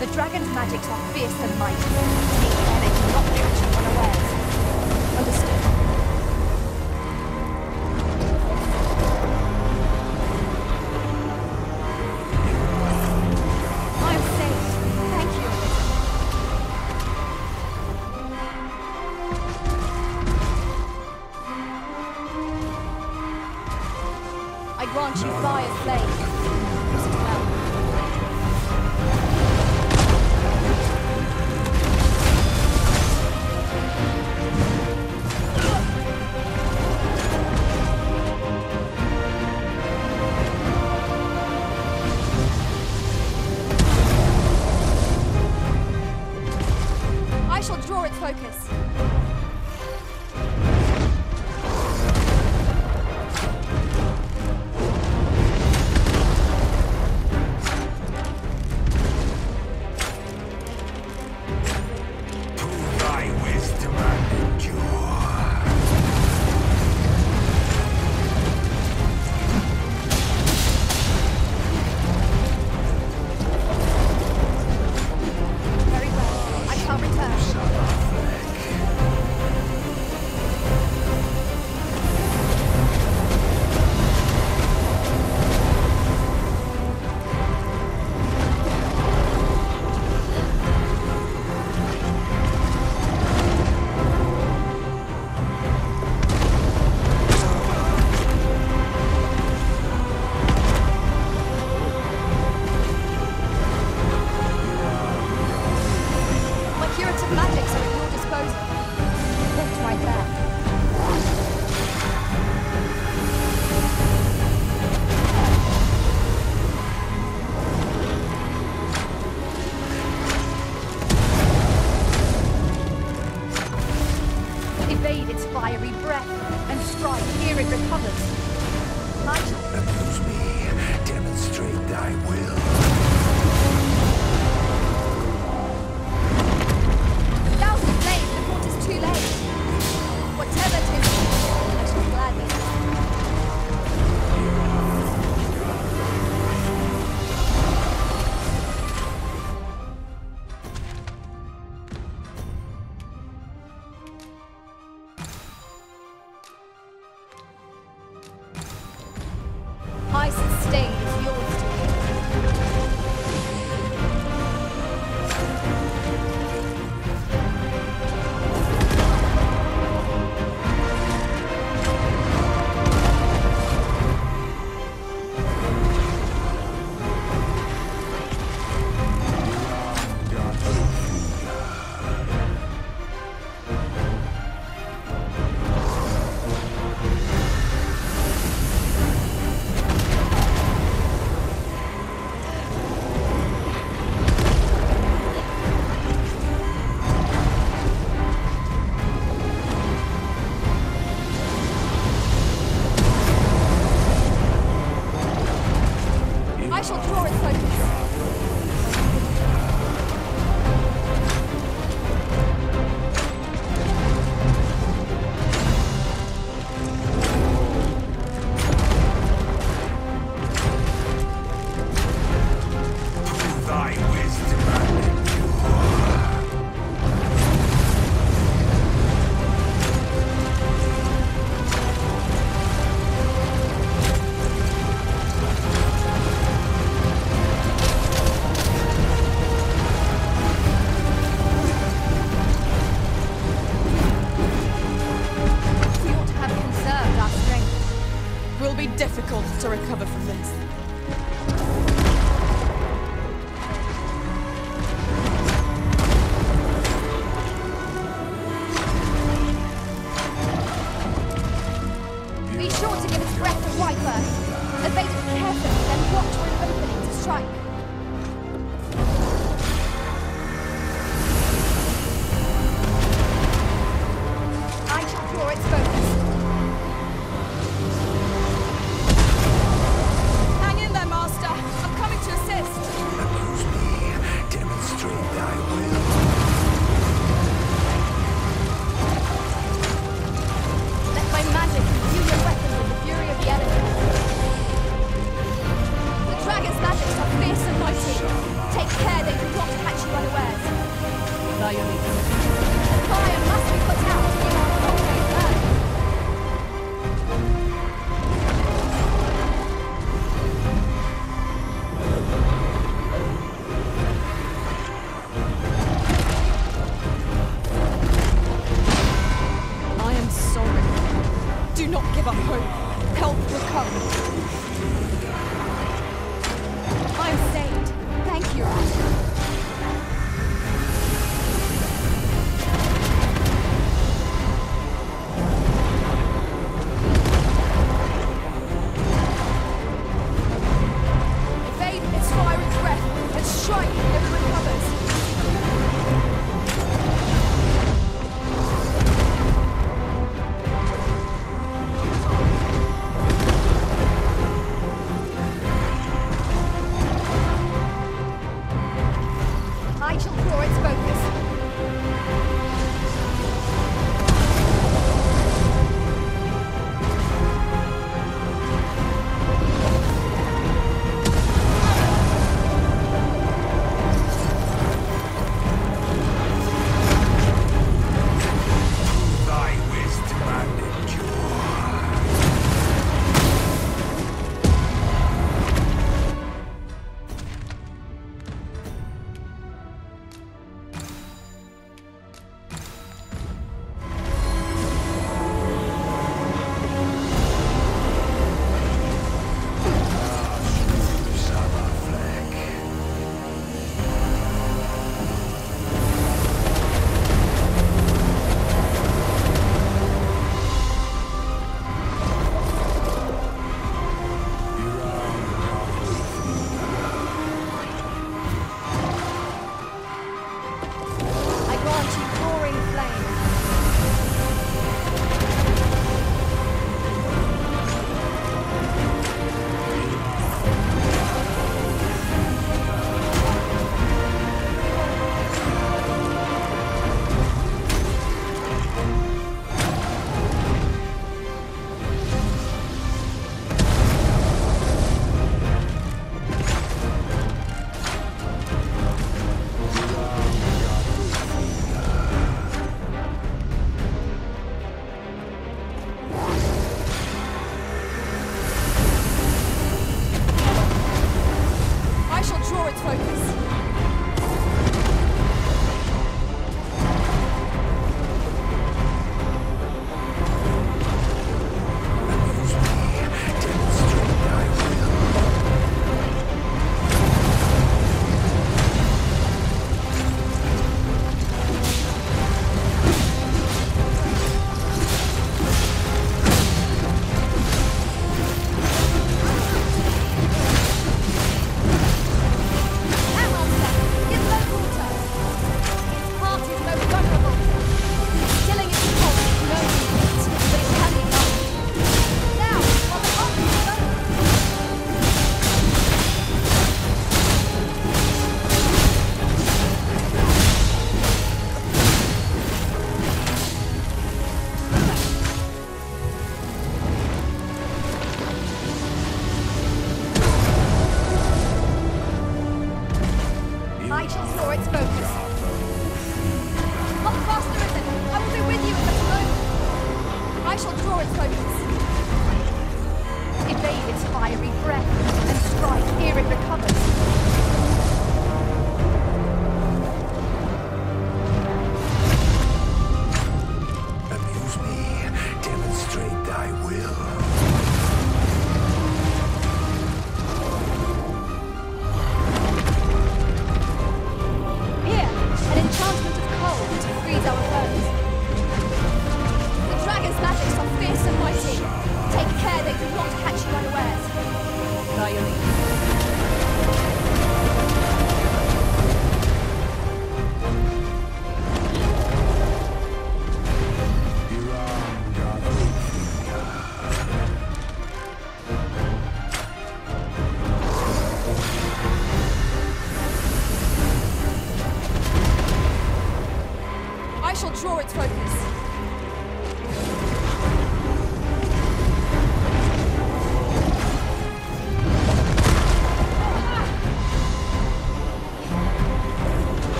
The dragon's magics are fierce and mighty. Take care they do not catch you unawares. Understood.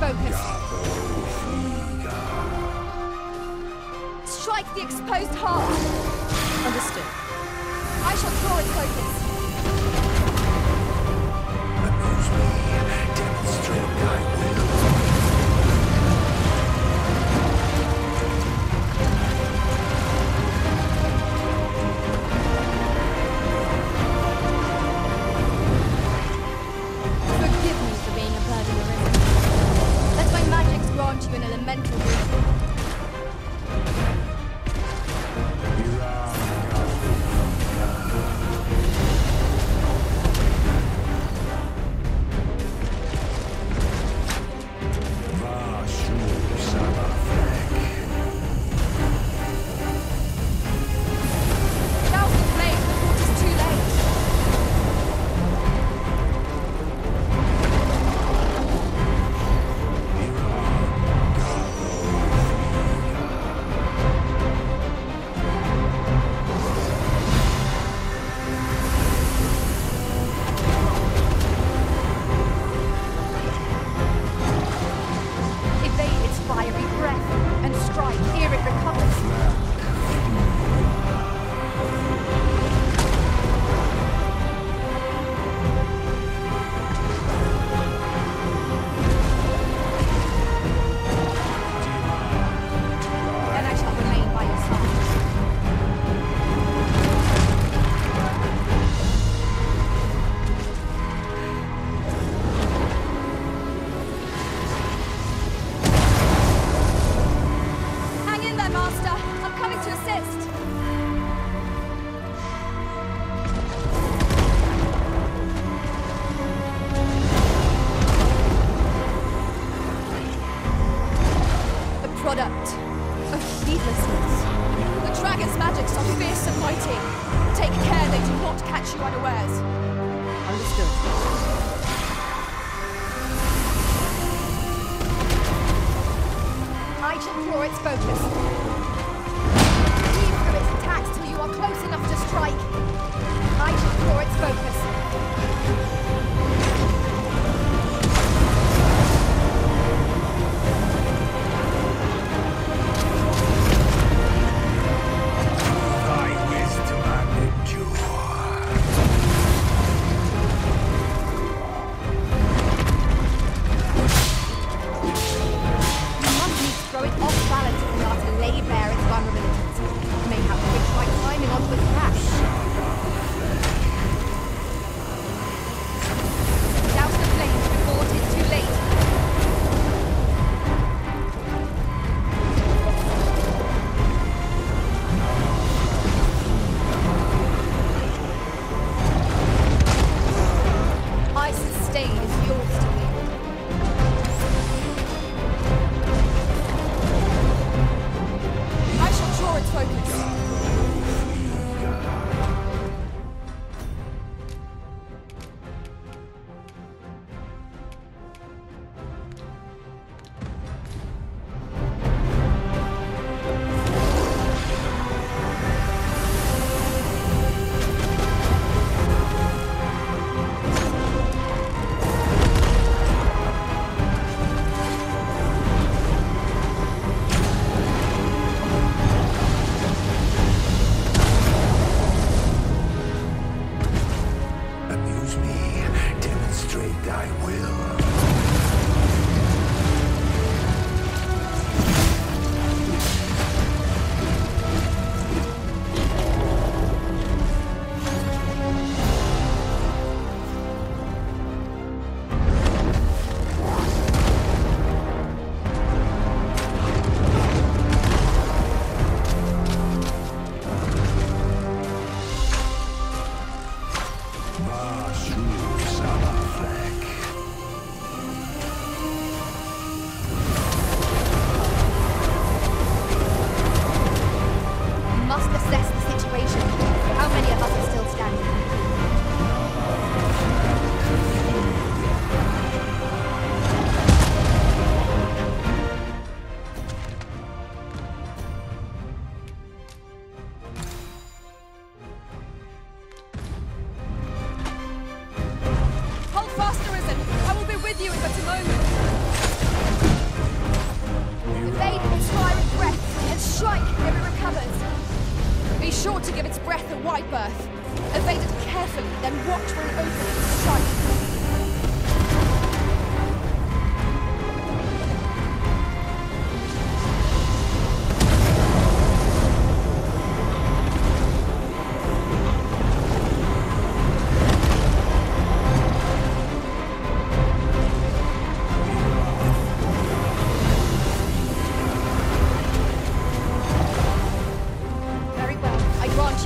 focus. Strike the exposed heart. Understood. I shall draw it focus. Amuse me, demonstrate thy will.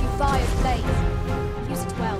You fire's blaze. Use it well.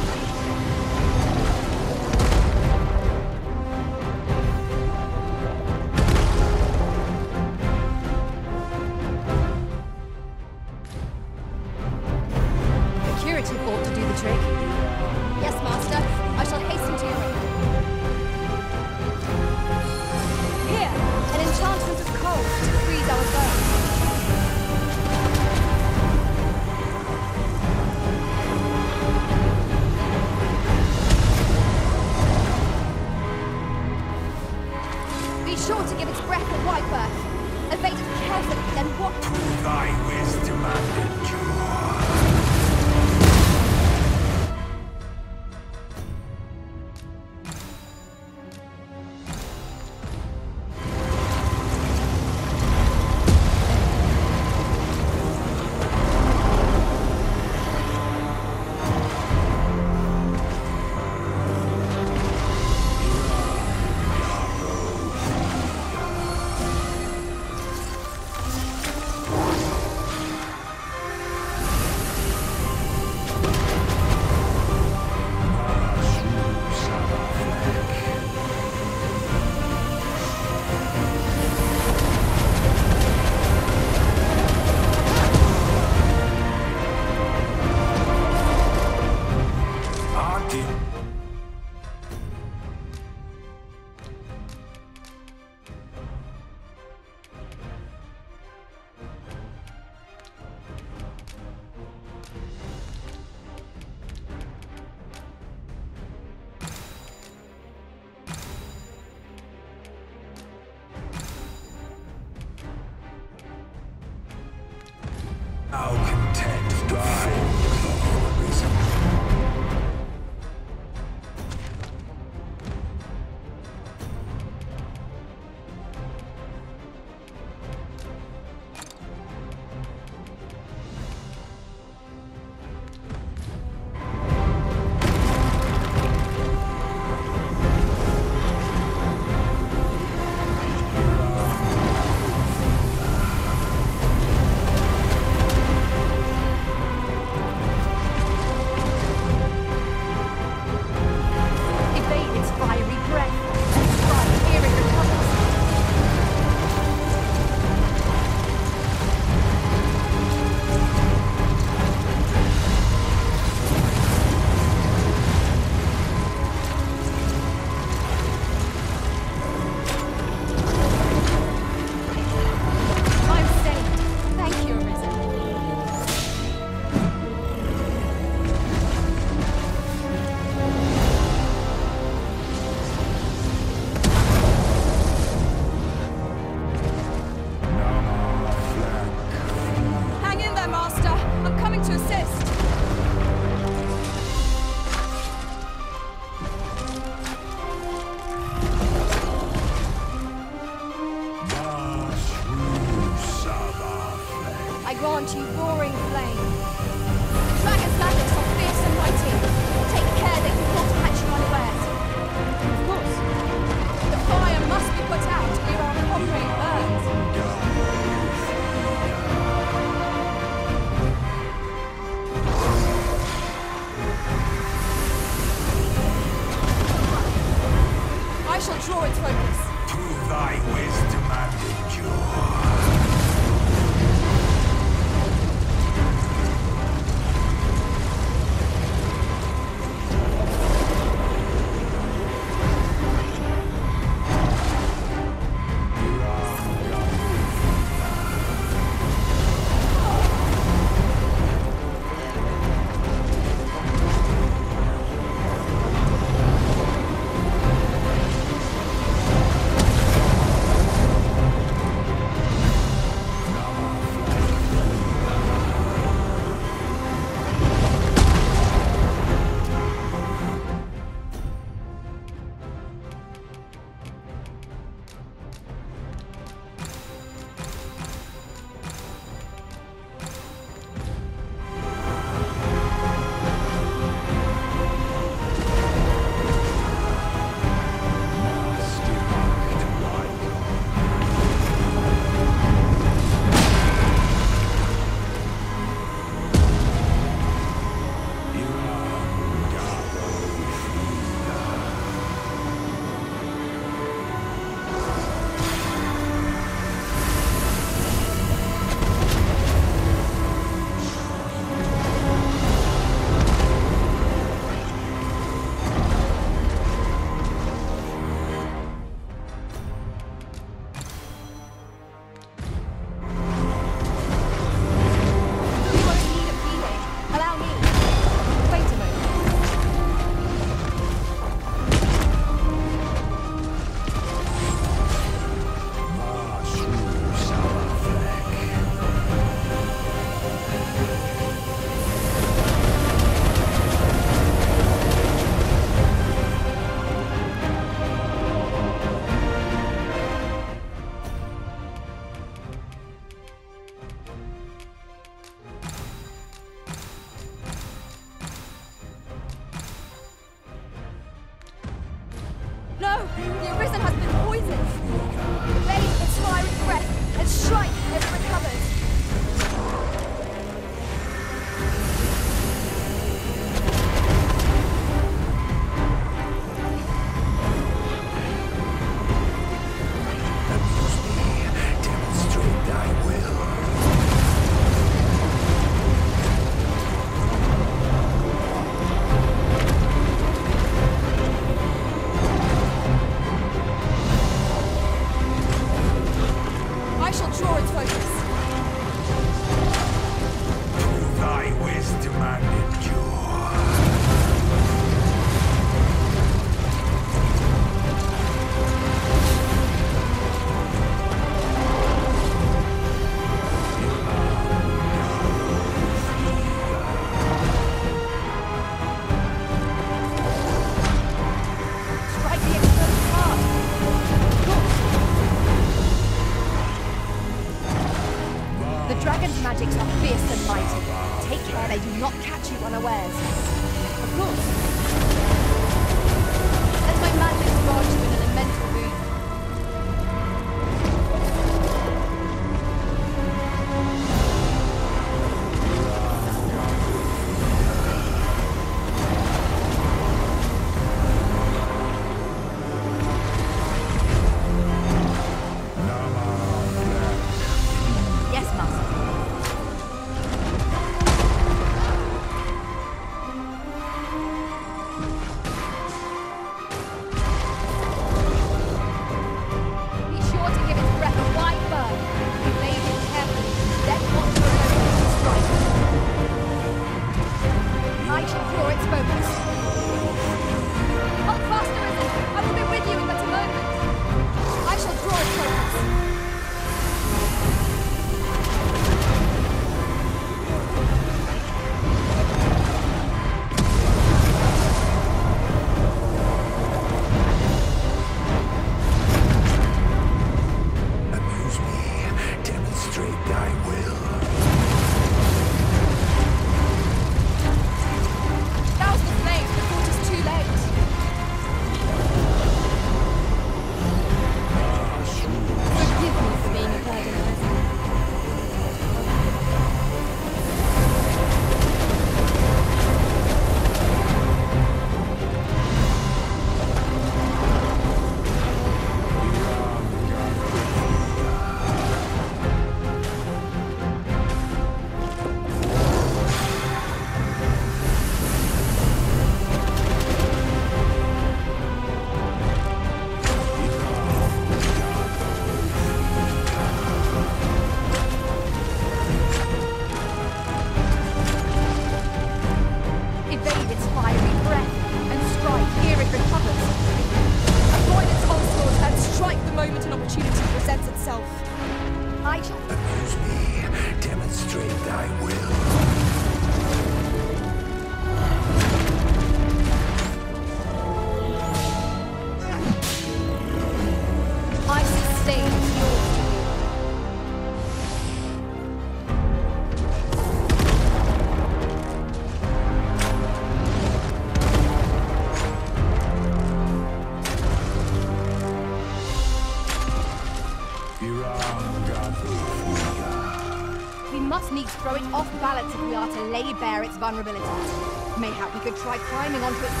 lay bare its vulnerabilities. Mayhap we could try climbing onto its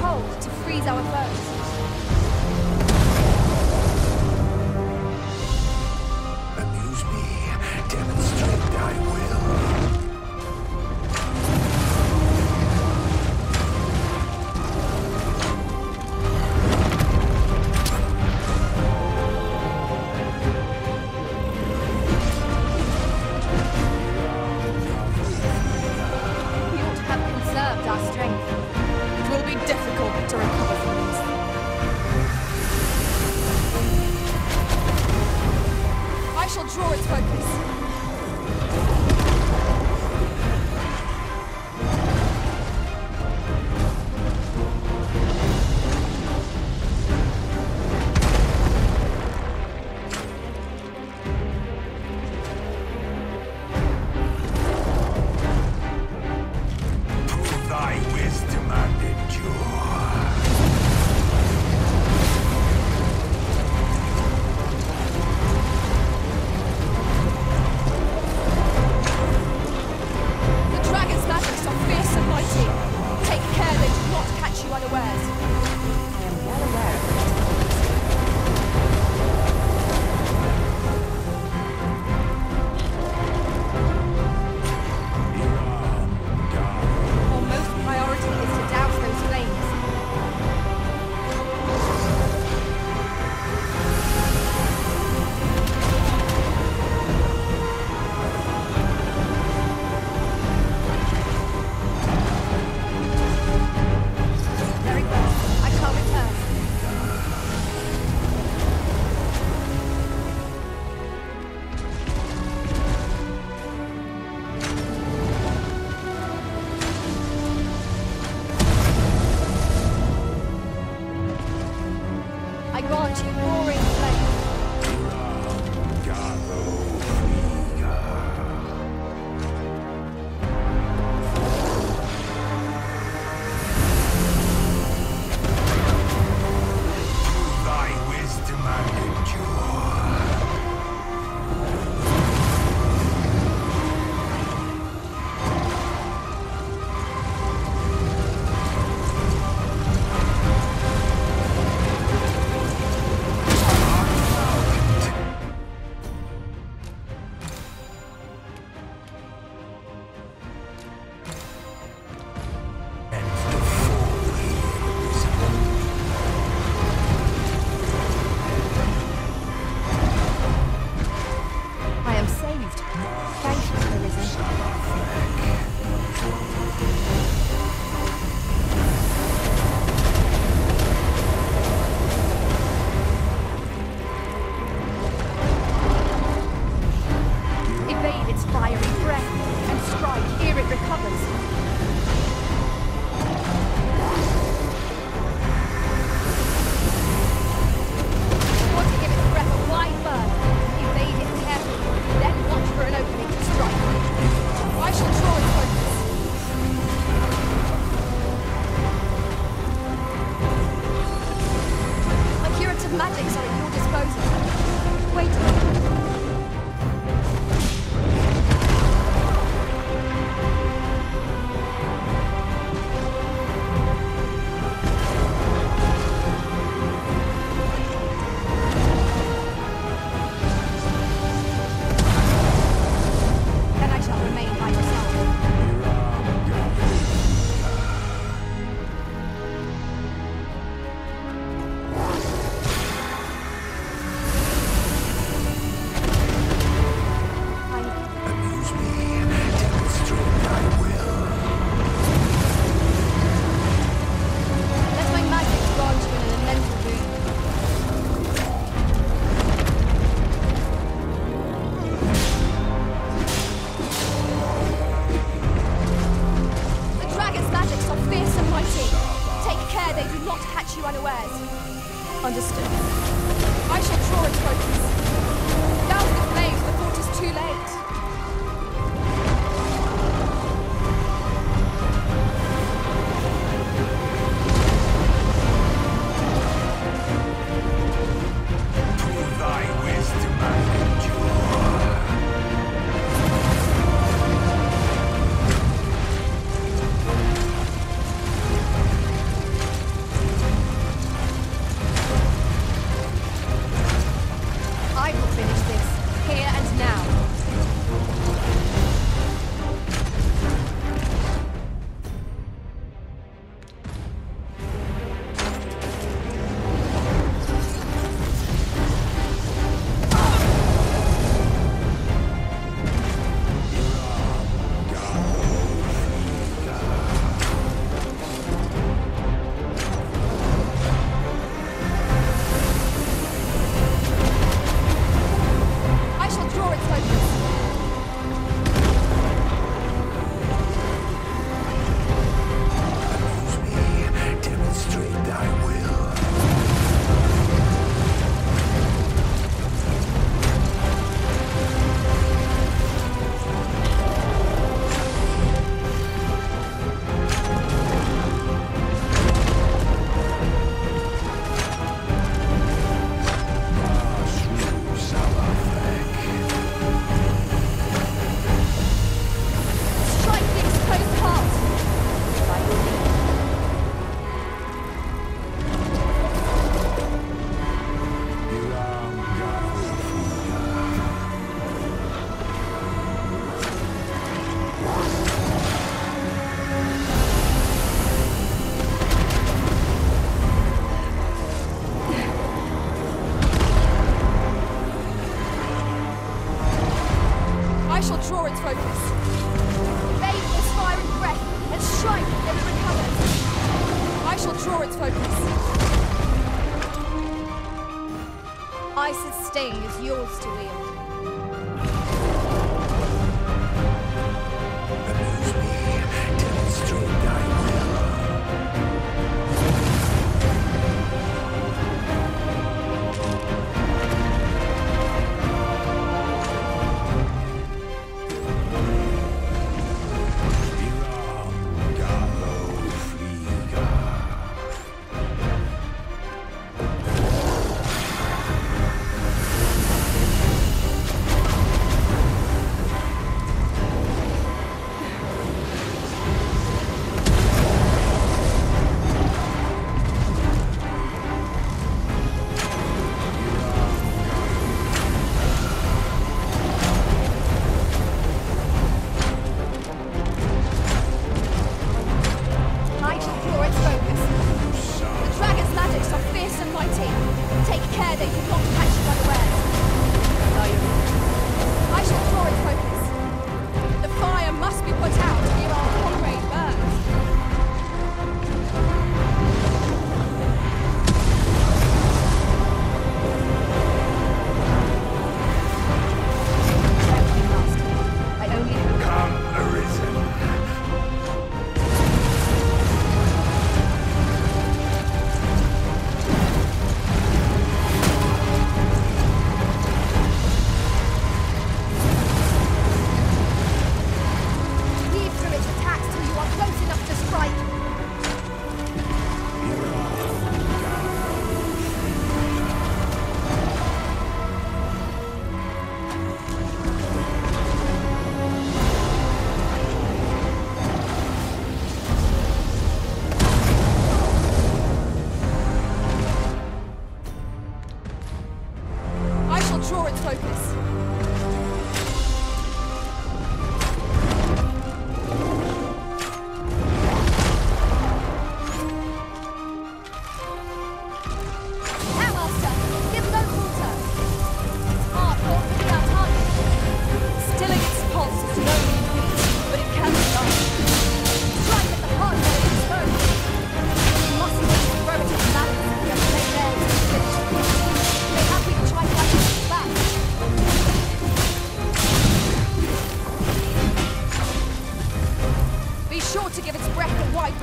cold to freeze our foes.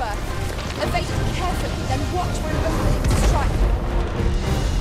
cover. Evade carefully, then watch when an opening to strike.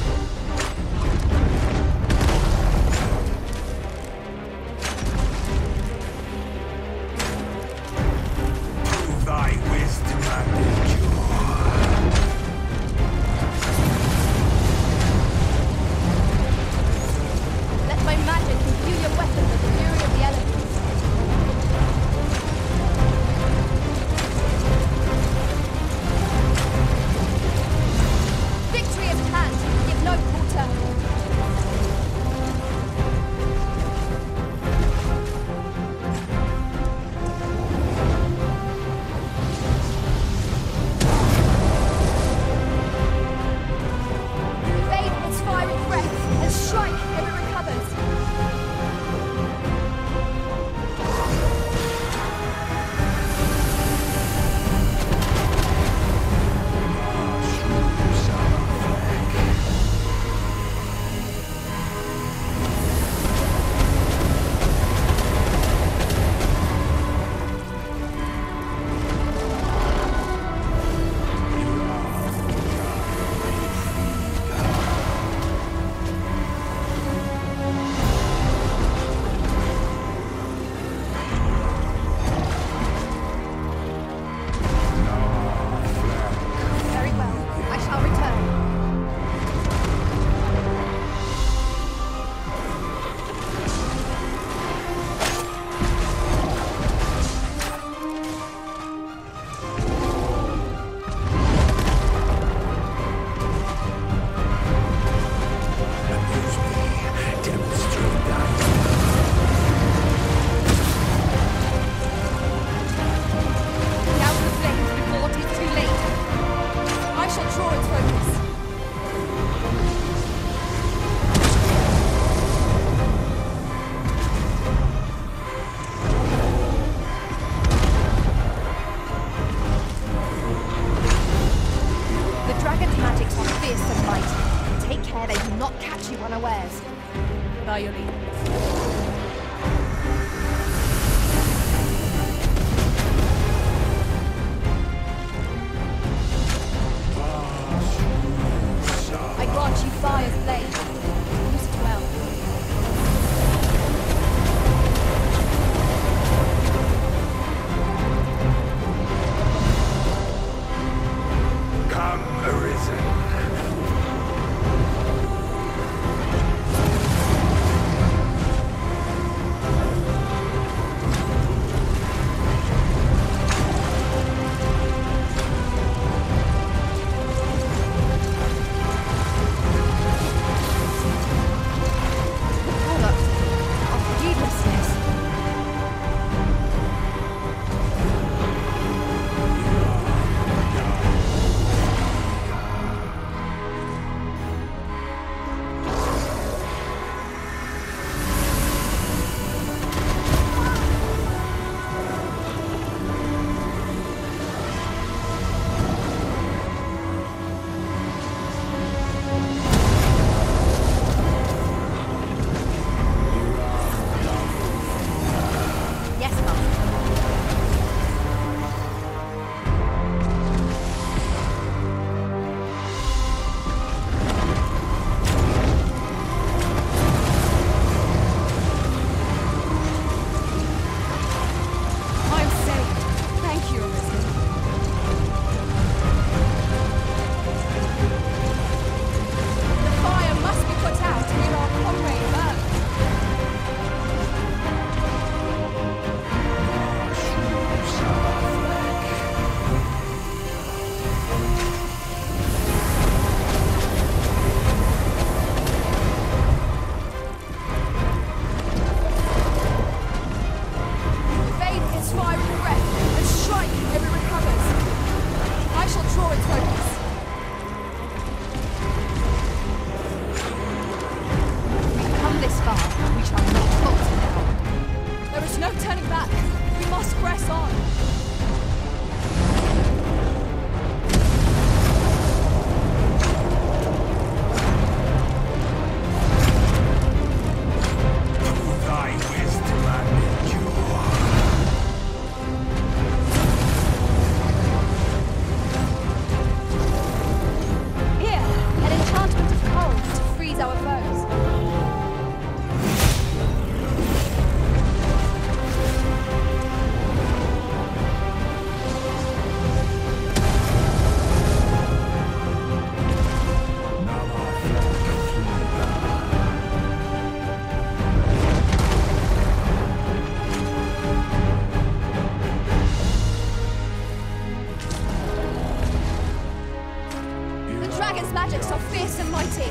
dragon's magics so fierce and mighty.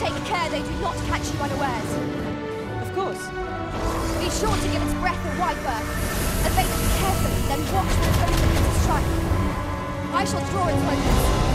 Take care they do not catch you unawares. Of course. Be sure to give its breath a wide berth. Evade it carefully, then watch for the opponent strike. I shall draw its focus.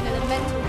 an elemental